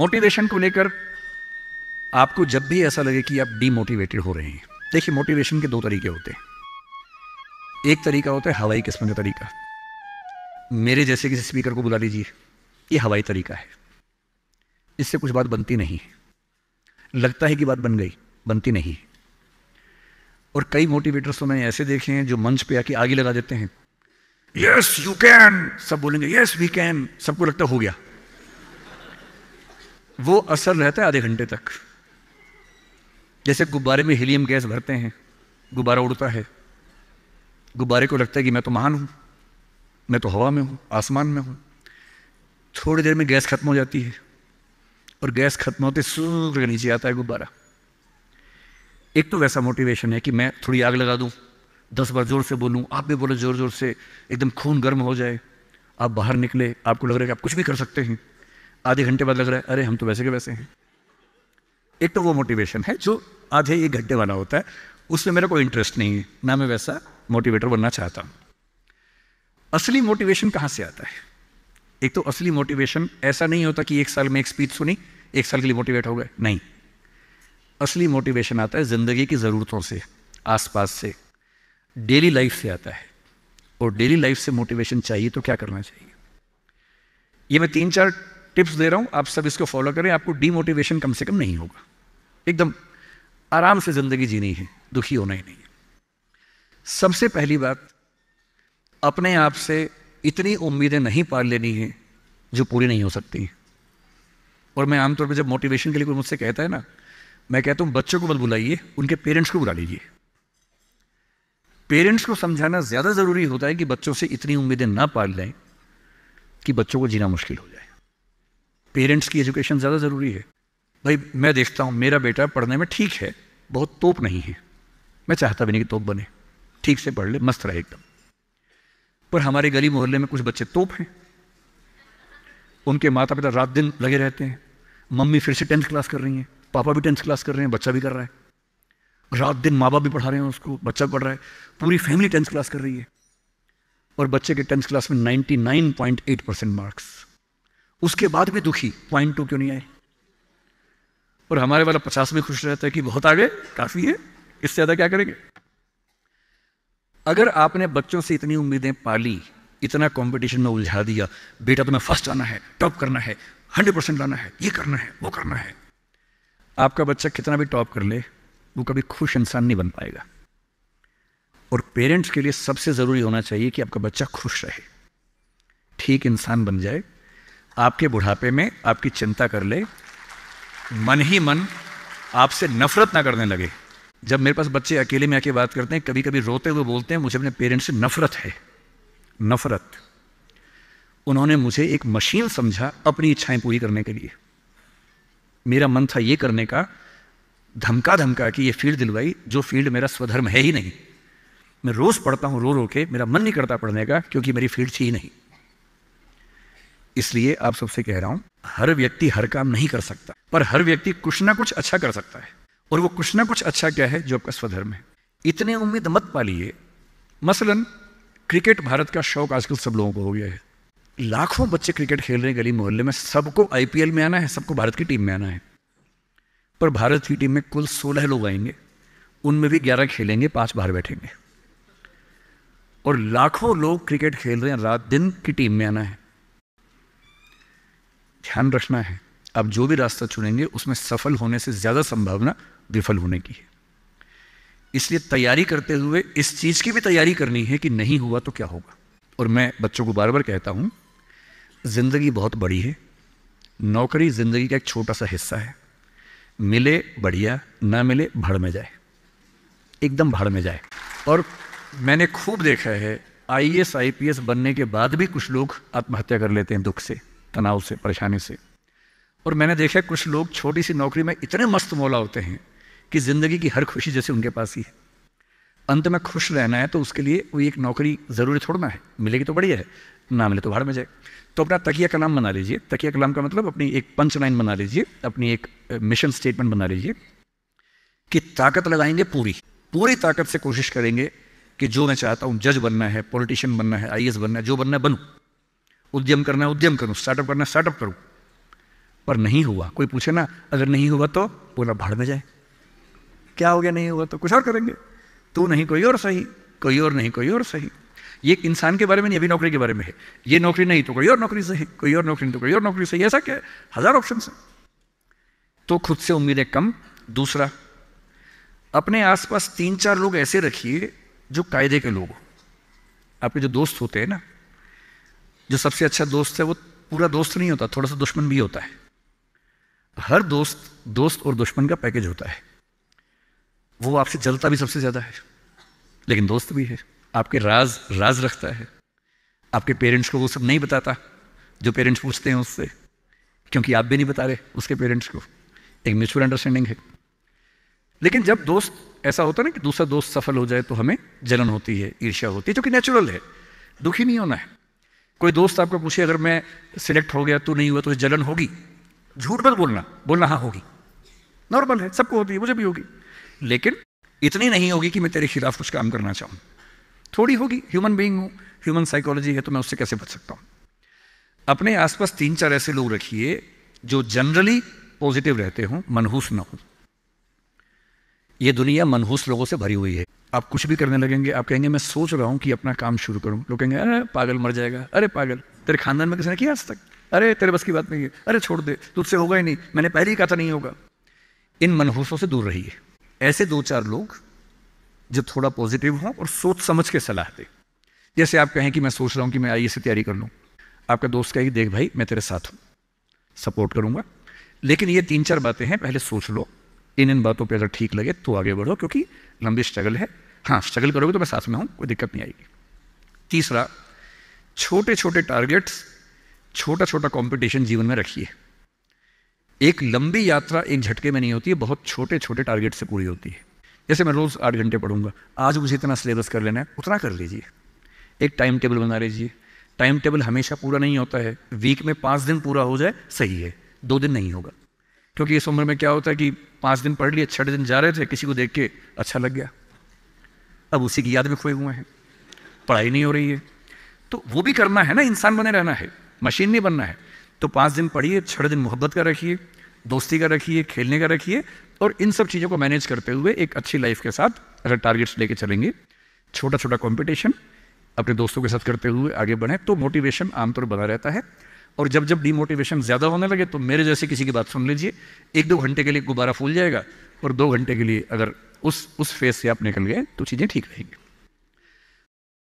Motivation को लेकर आपको जब भी ऐसा लगे कि आप डीमोटिवेटेड हो रहे हैं, देखिए मोटिवेशन के दो तरीके होते हैं। एक तरीका होता है हवाई किस्म का तरीका। मेरे जैसे किसी स्पीकर को बुला लीजिए। ये हवाई तरीका है। इससे कुछ बात बनती नहीं लगता है कि बात बन गई, बनती नहीं और कई मोटिवेटर्स तो मैंने ऐसे देखे हैं जो मंच पे आके आगे लगा देते हैं। यस यू कैन सब बोलेंगे यस वी कैन सबको लगता हो गया। वो असर रहता है आधे घंटे तक। जैसे गुब्बारे में हीलियम गैस भरते हैं, गुब्बारा उड़ता है। गुब्बारे को लगता है कि मैं तो महान हूँ, मैं तो हवा में हूँ, आसमान में हूँ। थोड़ी देर में गैस खत्म हो जाती है और गैस खत्म होते सूर्य नीचे आता है गुब्बारा। एक तो वैसा मोटिवेशन है कि मैं थोड़ी आग लगा दूँ, दस बार ज़ोर से बोलूँ, आप भी बोलो ज़ोर ज़ोर से, एकदम खून गर्म हो जाए, आप बाहर निकले, आपको लग रहा है कि आप कुछ भी कर सकते हैं। आधे घंटे बाद लग रहा है, अरे, हम तो वैसे के वैसे हैं। एक तो वो मोटिवेशन है जो आधे एक घंटे वाला होता है, उसमें मेरा कोई इंटरेस्ट नहीं है, ना मैं वैसा मोटिवेटर बनना चाहता हूँ। असली मोटिवेशन कहाँ से आता है? एक तो असली मोटिवेशन ऐसा नहीं होता कि एक साल में एक स्पीच सुनी, एक साल के लिए मोटिवेट हो गए, नहीं। असली मोटिवेशन आता है ज़िंदगी की ज़रूरतों से, आसपास से डेली लाइफ से आता है। और डेली लाइफ से मोटिवेशन चाहिए तो क्या करना चाहिए? ये मैं तीन चार टिप्स दे रहा हूँ, आप सब इसको फॉलो करें, आपको डीमोटिवेशन कम से कम नहीं होगा। एकदम आराम से ज़िंदगी जीनी है, दुखी होना ही नहीं है। सबसे पहली बात, अपने आप से इतनी उम्मीदें नहीं पाल लेनी है, जो पूरी नहीं हो सकती हैं। और मैं आमतौर पर जब मोटिवेशन के लिए कोई मुझसे कहता है ना, मैं कहता हूँ, बच्चों को मत बुलाइए, उनके पेरेंट्स को बुला लीजिए। पेरेंट्स को समझाना ज़्यादा ज़रूरी होता है कि बच्चों से इतनी उम्मीदें ना पाल लें कि बच्चों को जीना मुश्किल हो जाए। पेरेंट्स की एजुकेशन ज़्यादा ज़रूरी है। भाई, मैं देखता हूँ, मेरा बेटा पढ़ने में ठीक है, बहुत तोप नहीं है। मैं चाहता भी नहीं कि तोप बने। ठीक से पढ़ ले, मस्त रहे एकदम। पर हमारे गली मोहल्ले में कुछ बच्चे तोप हैं। उनके माता पिता रात दिन लगे रहते हैं। मम्मी फिर से टेंथ क्लास कर रही हैं, पापा भी टेंथ क्लास कर रहे हैं, बच्चा भी कर रहा है। रात दिन माँ बाप भी पढ़ा रहे हैं उसको, बच्चा पढ़ रहा है। पूरी फैमिली टेंथ क्लास कर रही है। और बच्चे के टेंथ क्लास में 99.8 परसेंट मार्क्स। उसके बाद भी दुखी। पॉइंट टू क्यों नहीं आए? और हमारे वाला पचास में खुश रहता है कि बहुत आगे, काफ़ी है, इससे ज़्यादा क्या करेंगे? अगर आपने बच्चों से इतनी उम्मीदें पाली, इतना कंपटीशन में उलझा दिया, बेटा तुम्हें फ़र्स्ट आना है टॉप करना है हंड्रेड परसेंट लाना है, ये करना है, वो करना है, आपका बच्चा कितना भी टॉप कर ले, वो कभी खुश इंसान नहीं बन पाएगा। और पेरेंट्स के लिए सबसे ज़रूरी होना चाहिए कि आपका बच्चा खुश रहे। ठीक इंसान बन जाए आपके बुढ़ापे में आपकी चिंता कर ले। मन ही मन आपसे नफरत ना करने लगे। जब मेरे पास बच्चे अकेले में आके बात करते हैं कभी कभी रोते हुए बोलते हैं, मुझे अपने पेरेंट्स से नफरत है। नफरत। उन्होंने मुझे एक मशीन समझा अपनी इच्छाएँ पूरी करने के लिए। मेरा मन था ये करने का धमका धमका कि ये फ़ील्ड दिलवाई, जो फ़ील्ड मेरा स्वधर्म है ही नहीं। मैं रोज पढ़ता हूँ रो रो के, मेरा मन नहीं करता पढ़ने का, क्योंकि मेरी फ़ील्ड थी ही नहीं। इसलिए आप सबसे कह रहा हूँ, हर व्यक्ति हर काम नहीं कर सकता, पर हर व्यक्ति कुछ ना कुछ अच्छा कर सकता है। और वो कुछ ना कुछ अच्छा क्या है? जो आपका स्वधर्म है। इतने उम्मीद मत पालिए। मसलन, क्रिकेट भारत का शौक आजकल सब लोगों को हो गया है। लाखों बच्चे क्रिकेट खेल रहे हैं गली मोहल्ले में। सबको आईपीएल में आना है, सबको भारत की टीम में आना है। पर भारत की टीम में कुल सोलह लोग आएँगे। उनमें भी ग्यारह खेलेंगे, पाँच बाहर बैठेंगे। और लाखों लोग क्रिकेट खेल रहे हैं, रात दिन की टीम में आना है। ध्यान रखना है। आप जो भी रास्ता चुनेंगे, उसमें सफल होने से ज़्यादा संभावना विफल होने की है। इसलिए तैयारी करते हुए इस चीज़ की भी तैयारी करनी है कि नहीं हुआ तो क्या होगा। और मैं बच्चों को बार बार कहता हूँ, ज़िंदगी बहुत बड़ी है। नौकरी ज़िंदगी का एक छोटा सा हिस्सा है। मिले, बढ़िया, ना मिले, भड़ में जाए। एकदम भड़ में जाए। और मैंने खूब देखा है आईएएस एस बनने के बाद भी कुछ लोग आत्महत्या कर लेते हैं दुख से। तनाव से, परेशानी से। और मैंने देखा कुछ लोग छोटी सी नौकरी में इतने मस्त मौला होते हैं कि ज़िंदगी की हर खुशी जैसे उनके पास ही है। अंत में खुश रहना है तो उसके लिए कोई एक नौकरी ज़रूरी छोड़ना है। मिलेगी तो बढ़िया है, ना मिले तो भाड़ में जाए। तो अपना तकिया कलाम बना लीजिए। तकिया कलाम का मतलब अपनी एक पंच लाइन बना लीजिए, अपनी एक मिशन स्टेटमेंट बना लीजिए कि ताकत लगाएँगे पूरी। पूरी ताकत से कोशिश करेंगे कि जो मैं चाहता हूँ जज बनना है पॉलिटिशियन बनना है आईएएस बनना है, जो बनना है, बनूँ। उद्यम करना है, उद्यम करूँ स्टार्टअप करना स्टार्टअप करूँ। पर नहीं हुआ। कोई पूछे ना, अगर नहीं हुआ तो पूरा भाड़ में जाए। क्या हो गया, नहीं हुआ तो कुछ और करेंगे। तू नहीं, कोई और सही, कोई और नहीं, कोई और सही। ये इंसान के बारे में नहीं, अभी नौकरी के बारे में है। ये नौकरी नहीं तो कोई और नौकरी सही कोई और नौकरी तो कोई और नौकरी सही ऐसा क्या हज़ार ऑप्शन है। तो खुद से उम्मीदें कम। दूसरा, अपने आसपास तीन चार लोग ऐसे रखिए जो कायदे के लोग हो। आपके जो दोस्त होते हैं ना जो सबसे अच्छा दोस्त है, वो पूरा दोस्त नहीं होता, थोड़ा सा दुश्मन भी होता है। हर दोस्त दोस्त और दुश्मन का पैकेज होता है। वो आपसे जलता भी सबसे ज़्यादा है, लेकिन दोस्त भी है। आपके राज राज रखता है। आपके पेरेंट्स को वो सब नहीं बताता, जो पेरेंट्स पूछते हैं उससे। क्योंकि आप भी नहीं बता रहे उसके पेरेंट्स को। एक म्यूचुअल अंडरस्टैंडिंग है। लेकिन जब दोस्त, ऐसा होता ना कि दूसरा दोस्त सफल हो जाए तो हमें जलन होती है, ईर्ष्या होती है, जो कि नेचुरल है। दुखी नहीं होना है। कोई दोस्त आपको पूछे, अगर मैं सिलेक्ट हो गया तो नहीं हुआ तो जलन होगी? झूठ मत बोलना। बोलना हाँ होगी। नॉर्मल है, सबको होती है, मुझे भी होगी। लेकिन इतनी नहीं होगी कि मैं तेरे खिलाफ कुछ काम करना चाहूँ। थोड़ी होगी ह्यूमन बींग हूँ ह्यूमन साइकोलॉजी है तो मैं उससे कैसे बच सकता हूँ? अपने आसपास तीन चार ऐसे लोग रखिए, जो जनरली पॉजिटिव रहते हों, मनहूस ना हो। ये दुनिया मनहूस लोगों से भरी हुई है। आप कुछ भी करने लगेंगे आप कहेंगे मैं सोच रहा हूँ कि अपना काम शुरू करूँ। लोग कहेंगे अरे पागल मर जाएगा। अरे पागल तेरे खानदान में किसी ने किया आज तक? अरे तेरे बस की बात नहीं है। अरे छोड़ दे तुझसे होगा ही नहीं। मैंने पहले ही कहा था नहीं होगा। इन मनहूसों से दूर रहिए। ऐसे दो चार लोग जो थोड़ा पॉजिटिव हों और सोच समझ के सलाह दे। जैसे आप कहें कि मैं सोच रहा हूँ कि मैं आई से तैयारी कर लूँ। आपका दोस्त कहेगी देख भाई मैं तेरे साथ हूँ। सपोर्ट करूँगा। लेकिन ये तीन चार बातें हैं पहले सोच लो। इन इन बातों पे अगर ठीक लगे तो आगे बढ़ो, क्योंकि लंबी स्ट्रगल है। हाँ स्ट्रगल करोगे तो मैं साथ में हूँ, कोई दिक्कत नहीं आएगी। तीसरा छोटे छोटे टारगेट्स छोटा छोटा कंपटीशन जीवन में रखिए। एक लंबी यात्रा एक झटके में नहीं होती है, बहुत छोटे छोटे टारगेट से पूरी होती है। जैसे मैं रोज़ आठ घंटे पढ़ूँगा, आज मुझे इतना सिलेबस कर लेना है, उतना कर लीजिए। एक टाइम टेबल बना लीजिए। टाइम टेबल हमेशा पूरा नहीं होता है। वीक में पाँच दिन पूरा हो जाए, सही है। दो दिन नहीं होगा। क्योंकि इस उम्र में क्या होता है कि पाँच दिन पढ़ लिए छठे दिन जा रहे थे, किसी को देख के अच्छा लग गया। अब उसी की याद में खोए हुए हैं। पढ़ाई नहीं हो रही है। तो वो भी करना है ना, इंसान बने रहना है। मशीन नहीं बनना है। तो पाँच दिन पढ़िए छठे दिन मोहब्बत का रखिए, दोस्ती का रखिए, खेलने का रखिए और इन सब चीज़ों को मैनेज करते हुए एक अच्छी लाइफ के साथ अगर टारगेट्स लेके चलेंगे छोटा छोटा कॉम्पिटिशन अपने दोस्तों के साथ करते हुए आगे बढ़े तो मोटिवेशन आमतौर बना रहता है। और जब जब डीमोटिवेशन ज़्यादा होने लगे तो मेरे जैसे किसी की बात सुन लीजिए। एक दो घंटे के लिए गुब्बारा फूल जाएगा और दो घंटे के लिए अगर उस उस फ़ेज़ से आप निकल गए तो चीज़ें ठीक रहेंगी।